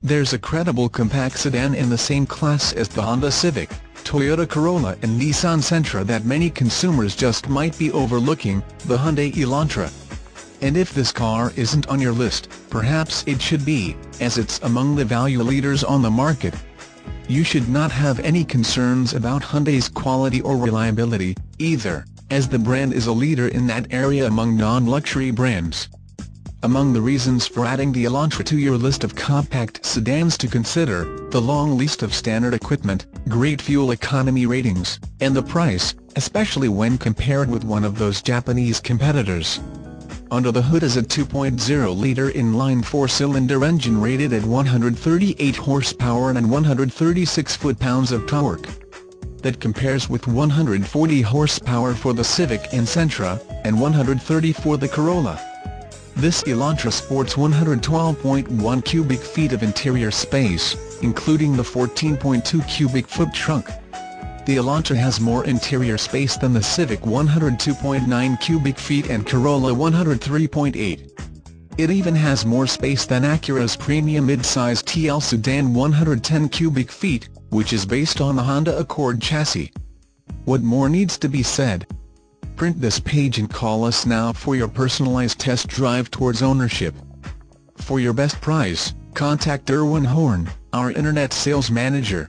There's a credible compact sedan in the same class as the Honda Civic, Toyota Corolla and Nissan Sentra that many consumers just might be overlooking, the Hyundai Elantra. And if this car isn't on your list, perhaps it should be, as it's among the value leaders on the market. You should not have any concerns about Hyundai's quality or reliability, either, as the brand is a leader in that area among non-luxury brands. Among the reasons for adding the Elantra to your list of compact sedans to consider, the long list of standard equipment, great fuel economy ratings, and the price, especially when compared with one of those Japanese competitors. Under the hood is a 2.0-litre inline four-cylinder engine rated at 138 horsepower and 136 foot-pounds of torque. That compares with 140 horsepower for the Civic and Sentra, and 130 for the Corolla. This Elantra sports 112.1 cubic feet of interior space, including the 14.2 cubic foot trunk. The Elantra has more interior space than the Civic 102.9 cubic feet and Corolla 103.8. It even has more space than Acura's premium midsize TL sedan 110 cubic feet, which is based on the Honda Accord chassis. What more needs to be said? Print this page and call us now for your personalized test drive towards ownership. For your best price, contact Derwin Horne, our Internet Sales Manager.